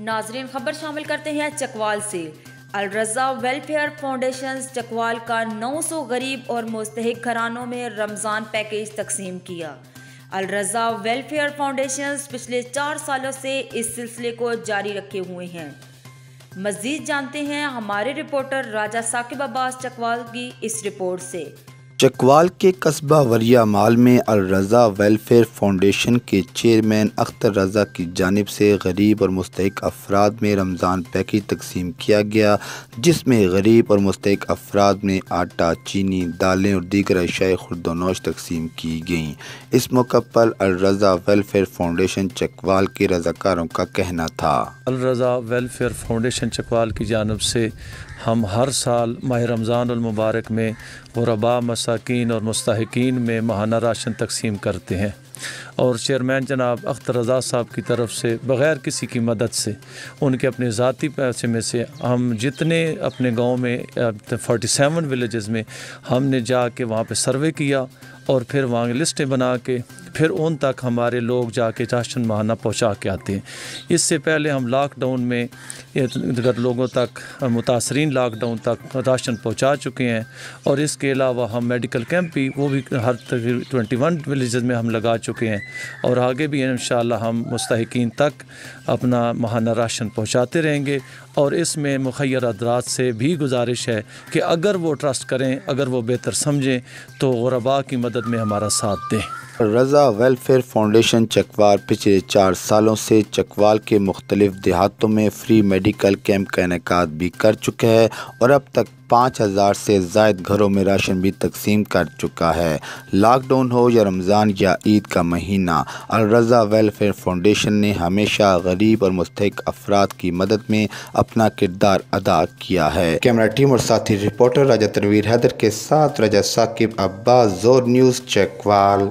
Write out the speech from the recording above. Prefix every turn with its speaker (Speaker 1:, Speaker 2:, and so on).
Speaker 1: नाजरीन, खबर शामिल करते हैं चकवाल से। अलरजा वेलफेयर फाउंडेशन चकवाल का 900 गरीब और मुस्तक घरानों में रमज़ान पैकेज तकसीम किया। अलरजा वेलफेयर फाउंडेशन पिछले चार सालों से इस सिलसिले को जारी रखे हुए हैं। मज़ीद जानते हैं हमारे रिपोर्टर राजा साकिब अब्बास चकवाल की इस रिपोर्ट से।
Speaker 2: चकवाल के कस्बा वरिया माल में अल रज़ा वेलफेयर फाउंडेशन के चेयरमैन अख्तर रज़ा की जानब से गरीब और मुस्तक अफराद में रमज़ान पैकेज तकसीम किया गया, जिसमें गरीब और मुस्तक अफराद में आटा, चीनी, दालें और दीगर अशाए खुरदनोश तकसीम की गईं। इस मौका पर अल रज़ा वेलफेयर फाउंडेशन चकवाल के रजाकारों का कहना था।
Speaker 3: अल रज़ा वेलफेयर फाउंडेशन चकवाल की जानब से हम हर साल माह रमज़ान मुबारक में गुरबा मसाकिन और मुस्तकिन में महाना राशन तकसीम करते हैं। और चेयरमैन जनाब अख्तर रज़ा साहब की तरफ़ से बग़ैर किसी की मदद से उनके अपने ज़ाती पैसे में से हम जितने अपने गाँव में फोर्टी सेवन विलेज़ में हमने जा के वहाँ पर सर्वे किया और फिर वहाँ लिस्टें बना के फिर उन तक हमारे लोग जाके राशन माहाना पहुँचा के आते हैं। इससे पहले हम लॉकडाउन में अगर लोगों तक मुतासरीन लॉकडाउन तक राशन पहुँचा चुके हैं और इसके अलावा हम मेडिकल कैंप भी, वो भी हर ट्वेंटी वन विलेज में हम लगा चुके हैं और आगे भी इन हम मुस्तकिन तक अपना महाना राशन पहुँचाते रहेंगे और इसमें मुखर अदरात से भी गुजारिश है कि अगर वो ट्रस्ट करें, अगर वो बेहतर समझें तो गुरबा की मदद में हमारा साथ दें।
Speaker 2: रज़ा वेलफेयर फाउंडेशन चकवाल पिछले चार सालों से चकवाल के मुख्तलिफ़ देहातों में फ्री मेडिकल कैंप का इनका भी कर चुका है और अब तक पाँच हज़ार से जायद घरों में राशन भी तकसीम कर चुका है। लॉकडाउन हो या रमज़ान या ईद का महीना, अलरज़ा वेलफेयर फाउंडेशन ने हमेशा गरीब और मुस्तक अफराद की मदद में अपना किरदार अदा किया है। कैमरा टीम और साथी रिपोर्टर राजा तनवीर हैदर के साथ राजा साकिब अब्बास, ज़ोर न्यूज़, चकवाल।